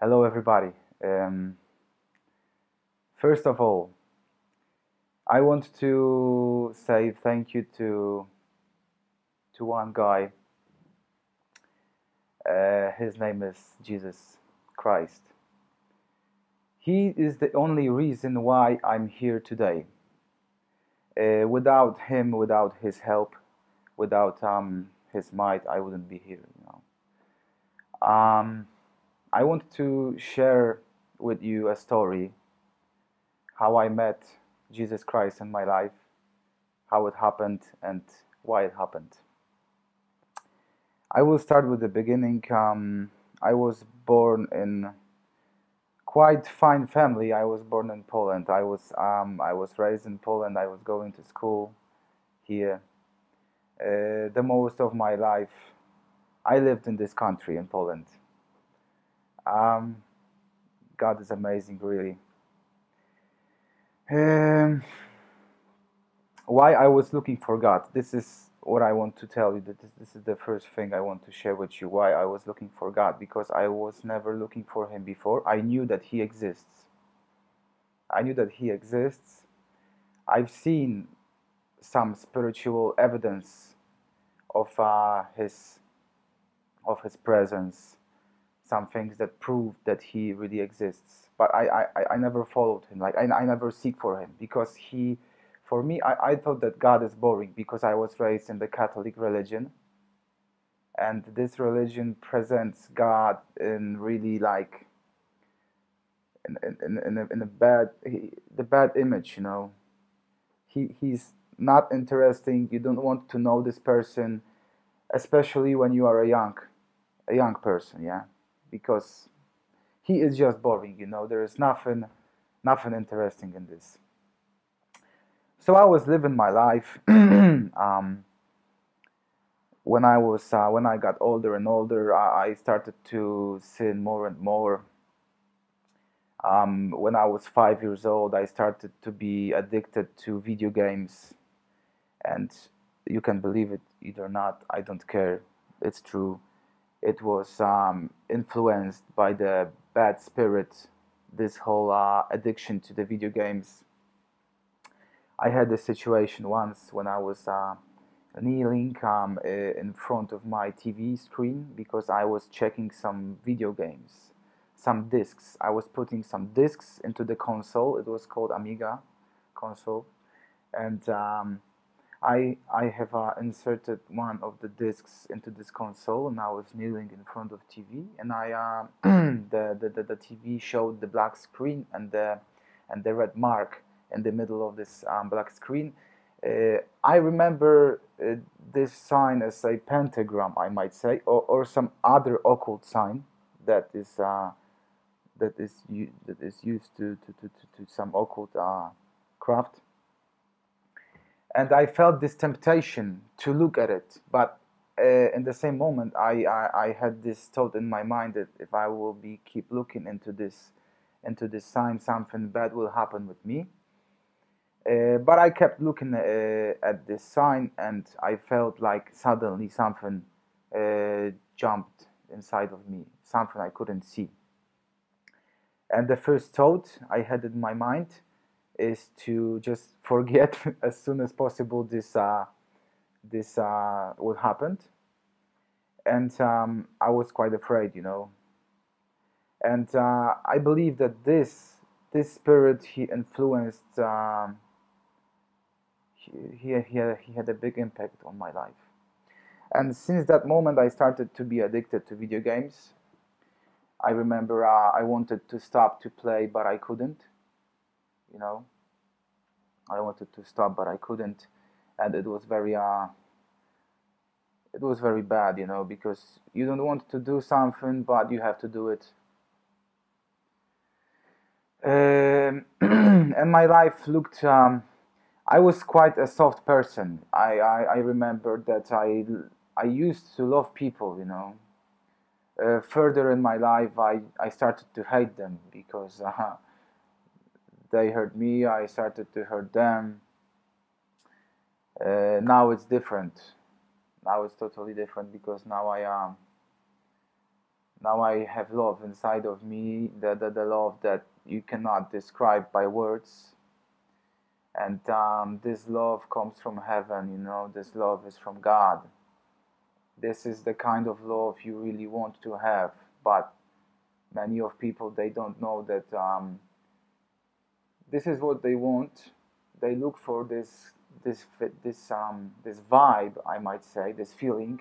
Hello, everybody. Um, first of all, I want to say thank you to to one guy. Uh, his name is Jesus Christ. He is the only reason why I'm here today. Uh, without him, without his help, without um, his might, I wouldn't be here. You know. Um, I want to share with you a story how I met Jesus Christ in my life, how it happened, and why it happened. I will start with the beginning. Um, I was born in quite fine family. I was born in Poland. I was um, I was raised in Poland. I was going to school here. Uh, the most of my life, I lived in this country in Poland. Um, God is amazing, really. Um, why I was looking for God. This is what I want to tell you. That this, this is the first thing I want to share with you. Why I was looking for God because I was never looking for Him before. I knew that He exists. I knew that He exists. I've seen some spiritual evidence of uh, His of His presence. Some things that prove that He really exists but I, I, I never followed him. Like I, I never seek for him because he, for me, I, I thought that God is boring because I was raised in the Catholic religion. And this religion presents God in really like in, in, in, a, in a bad he, the bad image, you know. He he's not interesting. You don't want to know this person, especially when you are a young a young person, yeah, because he is just boring you know. There is nothing nothing interesting in this. So i was living my life um, when i was uh, when i got older and older I, I started to sin more and more. Um, when i was five years old i started to be addicted to video games. And you can believe it either or not i don't care. It's true it was um, influenced by the bad spirit, this whole uh, addiction to the video games. I had a situation once when I was uh, kneeling um, in front of my TV screen because I was checking some video games, some discs. I was putting some discs into the console. It was called Amiga console, and um, I I have uh, inserted one of the discs into this console, and I was kneeling in front of TV, and I uh, the, the, the the TV showed the black screen and the and the red mark in the middle of this um, black screen. Uh, I remember uh, this sign as a pentagram, I might say, or, or some other occult sign that is uh, that is that is used to to, to, to some occult uh, craft and I felt this temptation to look at it, but uh, in the same moment, I, I, I had this thought in my mind that if I will be keep looking into this into this sign, something bad will happen with me. Uh, but I kept looking uh, at this sign, and I felt like suddenly something uh, jumped inside of me, something I couldn't see. And the first thought I had in my mind is to just forget as soon as possible this uh, this uh, what happened, and um, I was quite afraid, you know. And uh, I believe that this this spirit he influenced. Um, he, he, he, had, he had a big impact on my life. And since that moment, I started to be addicted to video games. I remember uh, I wanted to stop to play, but I couldn't you know I wanted to stop but I couldn't. And it was very uh it was very bad you know because you don't want to do something but you have to do it. Um, and my life looked um, I was quite a soft person. I, I, I remember that I I used to love people you know. Uh, further in my life I, I started to hate them because uh, they hurt me i started to hurt them uh, now it's different now it's totally different because now i am now I have love inside of me, the, the, the love that you cannot describe by words. And um, this love comes from heaven, you know, this love is from God. This is the kind of love you really want to have, but many of people they don't know that um, this is what they want. They look for this this this um this vibe, I might say, this feeling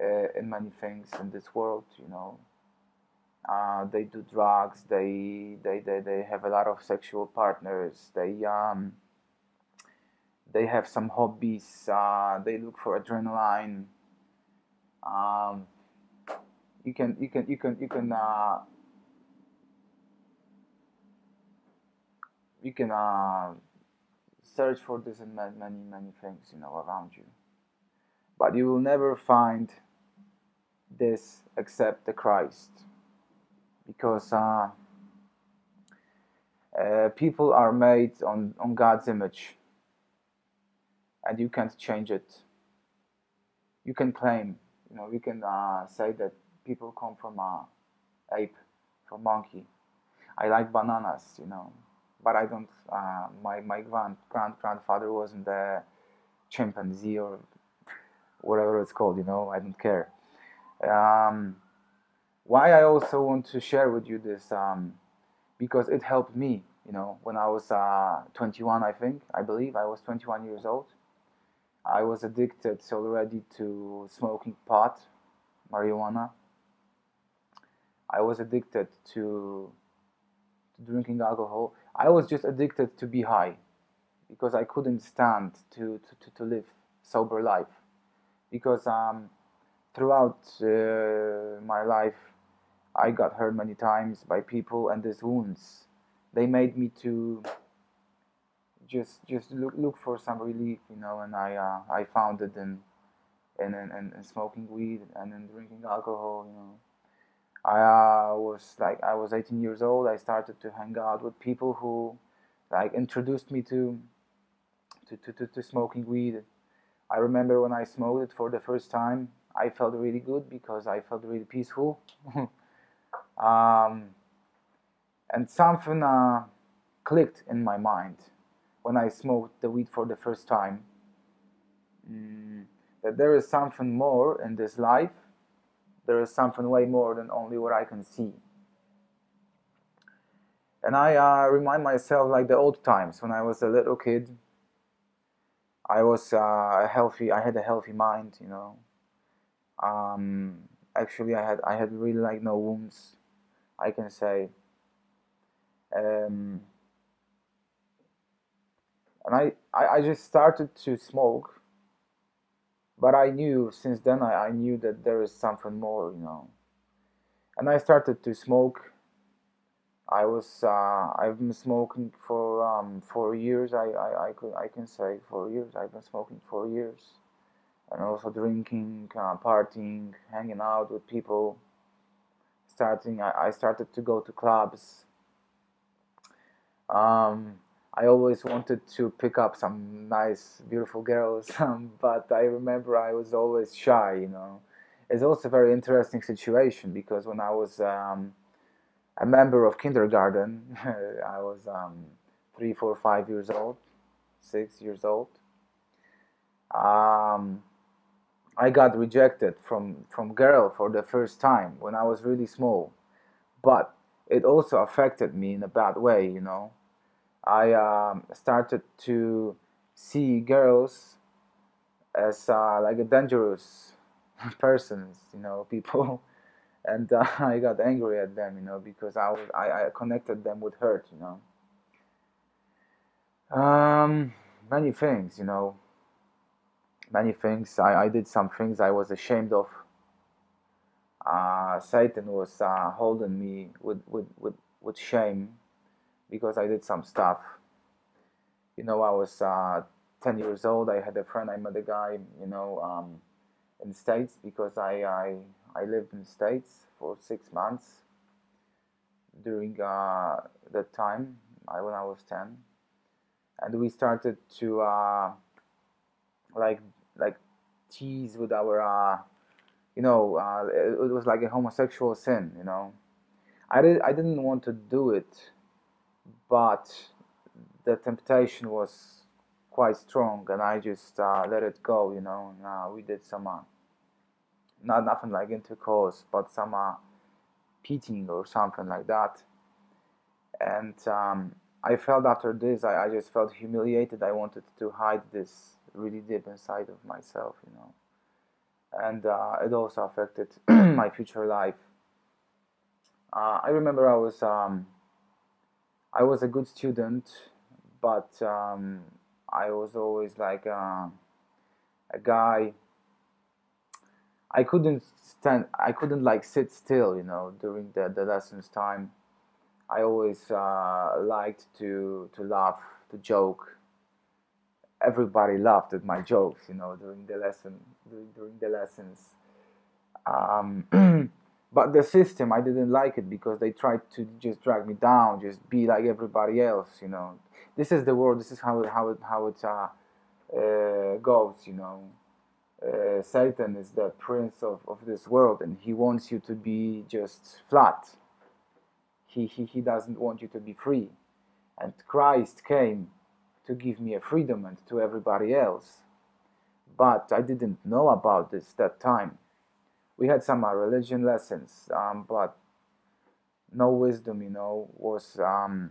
uh, in many things in this world. You know, uh, they do drugs. They, they they they have a lot of sexual partners. They um they have some hobbies. Uh, they look for adrenaline. Um, you can you can you can you can you can uh, search for this in many many things you know around you. But you will never find this except the Christ. Because uh, uh, people are made on, on God's image. And you can't change it. You can claim you know you can uh, say that people come from a ape from monkey. I like bananas you know but I don't. Uh, my my grand grand grandfather wasn't a chimpanzee or whatever it's called. You know, I don't care. Um, why I also want to share with you this um, because it helped me. You know, when I was uh, 21, I think I believe I was 21 years old. I was addicted already to smoking pot, marijuana. I was addicted to, to drinking alcohol I was just addicted to be high because I couldn't stand to, to, to live sober life. Because um, throughout uh, my life I got hurt many times by people and these wounds. They made me to just just look, look for some relief you know and I uh, I found it in in, in, in smoking weed and in drinking alcohol you know I uh, was like I was 18 years old. I started to hang out with people who like introduced me to to, to, to, to smoking weed. I remember when I smoked it for the first time, I felt really good because I felt really peaceful. um, and something uh, clicked in my mind when I smoked the weed for the first time. Mm, that there is something more in this life there is something way more than only what I can see. And I uh, remind myself like the old times when I was a little kid. I was uh, healthy. I had a healthy mind, you know. Um, actually, I had I had really like no wounds. I can say. Um, and I, I, I just started to smoke but I knew since then I, I knew that there is something more, you know. And I started to smoke. I was uh, I've been smoking for um, four years. I, I, I could I can say four years. I've been smoking for years, and also drinking, uh, partying, hanging out with people. Starting, I, I started to go to clubs. Um, I always wanted to pick up some nice, beautiful girls, um, but I remember I was always shy. You know, it's also a very interesting situation because when I was um, a member of kindergarten, I was um, three, four, five years old, six years old. Um, I got rejected from from girl for the first time when I was really small, but it also affected me in a bad way. You know I um, started to see girls as uh, like a dangerous persons, you know, people, and uh, I got angry at them, you know, because I was I, I connected them with hurt, you know. Um, many things, you know, many things. I, I did some things I was ashamed of. Uh, Satan was uh, holding me with, with, with, with shame because I did some stuff. You know, I was uh, 10 years old. I had a friend. I met a guy, you know, um, in the States because I, I, I lived in the States for six months during uh, that time I, when I was 10. And we started to uh, like like tease with our uh, you know, uh, it, it was like a homosexual sin, you know. I did I didn't want to do it, but the temptation was quite strong, and I just uh, let it go, you know. And uh, we did some, uh, not nothing like intercourse, but some uh, peating or something like that. And um, I felt after this, I, I just felt humiliated. I wanted to hide this really deep inside of myself, you know. And uh, it also affected my future life. Uh, I remember I was um, I was a good student, but um, I was always like uh, a guy. I couldn't stand. I couldn't like sit still, you know, during the, the lessons time. I always uh, liked to to laugh, to joke. Everybody laughed at my jokes, you know, during the lesson, during, during the lessons. Um, but the system, I didn't like it because they tried to just drag me down, just be like everybody else, you know. This is the world. This is how it how it how it uh, uh, goes, you know. Uh, Satan is the prince of, of this world, and he wants you to be just flat he, he, he doesn't want you to be free. And Christ came to give me a freedom and to everybody else. But I didn't know about this that time. We had some uh, religion lessons, um, but no wisdom, you know, was um,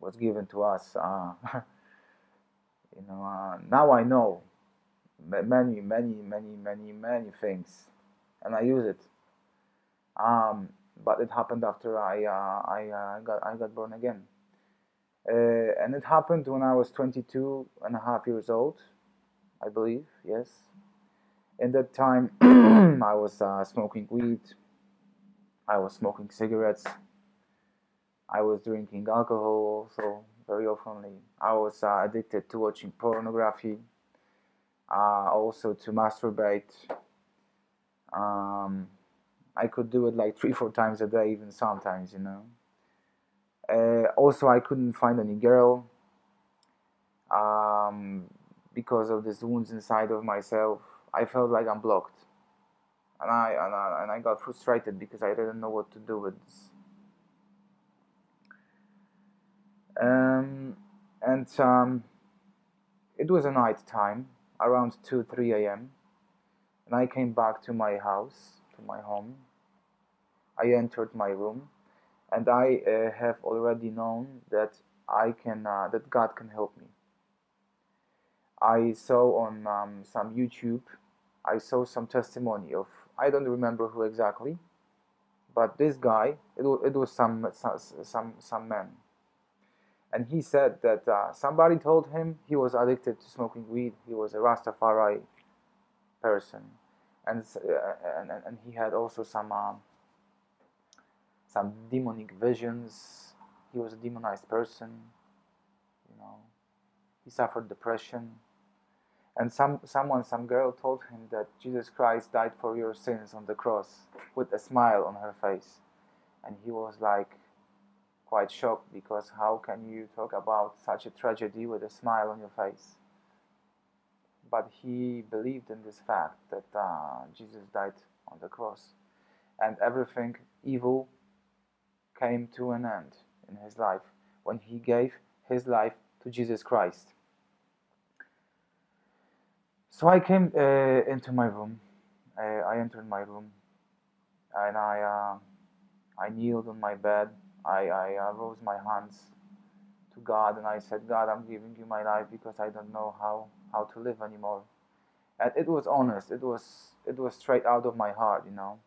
was given to us. Uh, you know, uh, now I know many, many, many, many, many things, and I use it. Um, but it happened after I uh, I uh, got I got born again, uh, and it happened when I was 22 and a half years old, I believe. Yes, in that time I was uh, smoking weed, I was smoking cigarettes, I was drinking alcohol also very oftenly. I was uh, addicted to watching pornography, uh, also to masturbate. Um, I could do it like three, four times a day, even sometimes, you know. Uh, also, I couldn't find any girl um, because of these wounds inside of myself. I felt like I'm blocked, and I and I, and I got frustrated because I didn't know what to do with this. Um, and um, it was a night time, around two, three a.m., and I came back to my house, to my home I entered my room, and I uh, have already known that I can uh, that God can help me. I saw on um, some YouTube, I saw some testimony of I don't remember who exactly, but this guy it, it was some some some man, and he said that uh, somebody told him he was addicted to smoking weed. He was a Rastafari person, and uh, and, and he had also some. Um, some demonic visions. He was a demonized person, you know. He suffered depression. And some someone, some girl told him that Jesus Christ died for your sins on the cross with a smile on her face. And he was like quite shocked because how can you talk about such a tragedy with a smile on your face? But he believed in this fact that uh, Jesus died on the cross and everything evil came to an end in his life when he gave his life to Jesus Christ. So I came uh, into my room. Uh, I entered my room, and I uh, I kneeled on my bed. I I uh, rose my hands to God, and I said, God, I'm giving you my life because I don't know how how to live anymore. And it was honest. It was it was straight out of my heart. You know,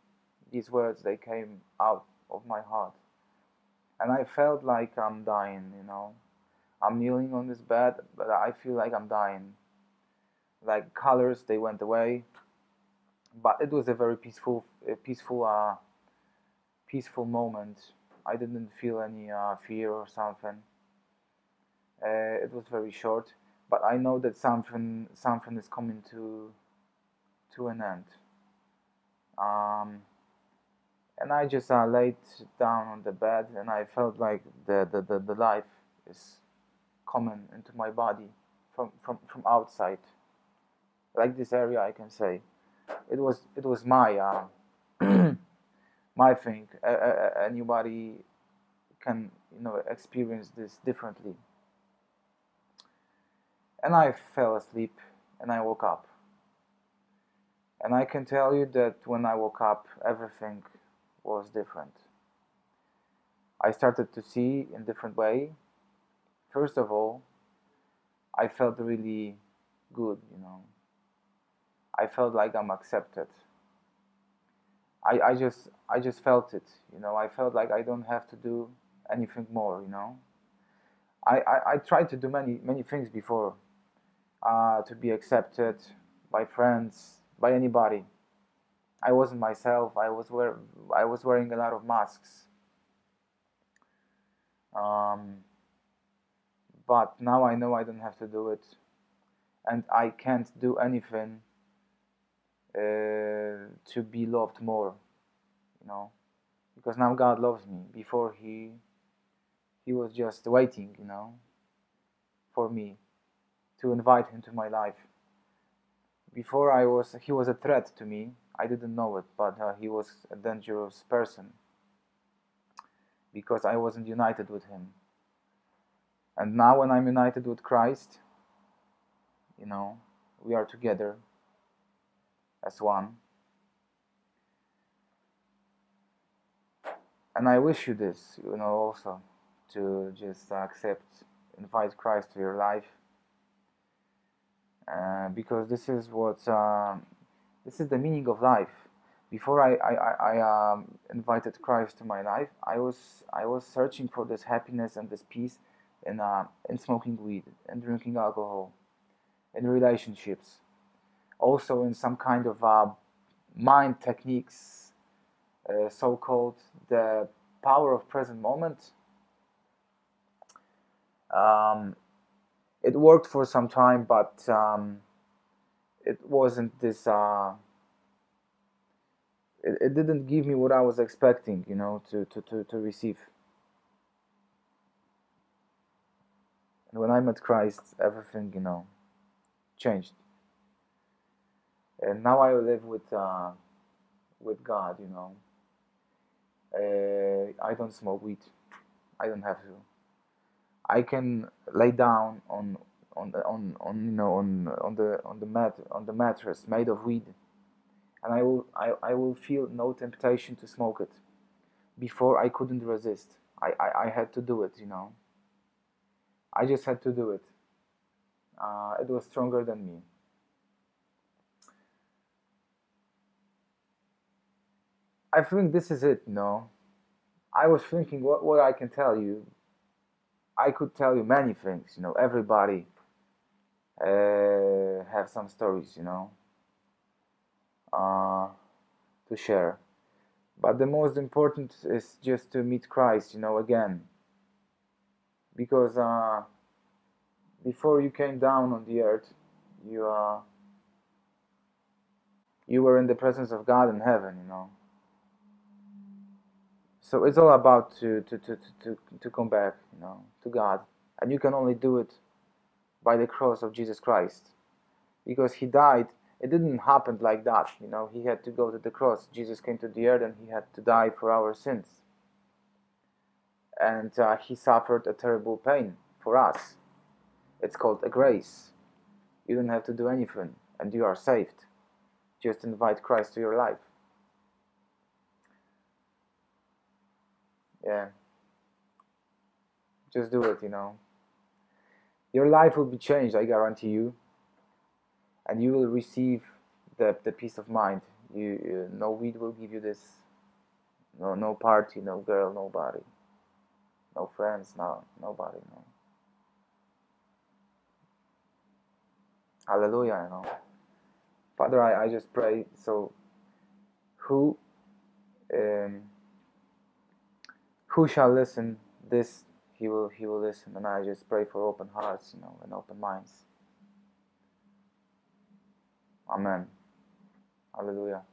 these words they came out of my heart and I felt like I'm dying, you know. I'm kneeling on this bed, but I feel like I'm dying. Like colors, they went away, but it was a very peaceful, peaceful, uh, peaceful moment. I didn't feel any uh, fear or something. Uh, it was very short, but I know that something, something is coming to, to an end. Um, and I just uh, laid down on the bed and I felt like the, the, the, the life is coming into my body from, from, from outside like this area I can say it was it was my uh, my thing. Uh, uh, anybody can you know experience this differently. And I fell asleep, and I woke up. And I can tell you that when I woke up, everything was different. I started to see in different way. First of all, I felt really good, you know. I felt like I'm accepted. I, I just I just felt it, you know. I felt like I don't have to do anything more, you know. I, I, I tried to do many many things before uh, to be accepted by friends, by anybody. I wasn't myself. I was wear I was wearing a lot of masks. Um, but now I know I don't have to do it, and I can't do anything uh, to be loved more, you know, because now God loves me. Before He He was just waiting, you know, for me to invite Him to my life. Before I was He was a threat to me. I didn't know it, but uh, He was a dangerous person because I wasn't united with Him. And now, when I'm united with Christ, you know, we are together as one. And I wish you this, you know, also to just accept, invite Christ to your life, uh, because this is what uh, this is the meaning of life. Before I I, I, um, invited Christ to my life, I was I was searching for this happiness and this peace in uh, in smoking weed and drinking alcohol, in relationships, also in some kind of uh, mind techniques, uh, so-called the power of present moment. Um, it worked for some time, but um, it wasn't this. Uh, it, it didn't give me what I was expecting, you know, to, to, to, to receive. And when I met Christ, everything, you know, changed. And now I live with uh, with God, you know. Uh, I don't smoke weed. I don't have to. I can lay down on on on on you know on on the on the mat on the mattress made of weed, and I will I, I will feel no temptation to smoke it. Before I couldn't resist. I, I, I had to do it, you know. I just had to do it. Uh, it was stronger than me. I think this is it, know. I was thinking what, what I can tell you. I could tell you many things, you know. Everybody uh, have some stories, you know, uh, to share. But the most important is just to meet Christ, you know, again because uh, before you came down on the earth, you uh, you were in the presence of God in heaven, you know. So it's all about to to, to, to, to come back, you know, to God. And you can only do it by the cross of Jesus Christ. Because he died, it didn't happen like that, you know. He had to go to the cross. Jesus came to the earth and he had to die for our sins and uh, he suffered a terrible pain for us. It's called a grace. You don't have to do anything, and you are saved. Just invite Christ to your life. Yeah. Just do it, you know. Your life will be changed, I guarantee you. And you will receive the, the peace of mind. You, you no weed will give you this. No no party, no girl, nobody no friends, no nobody, no. Hallelujah, you know. Father, I, I just pray so who um, who shall listen this he will he will listen and I just pray for open hearts, you know, and open minds. Amen. Hallelujah.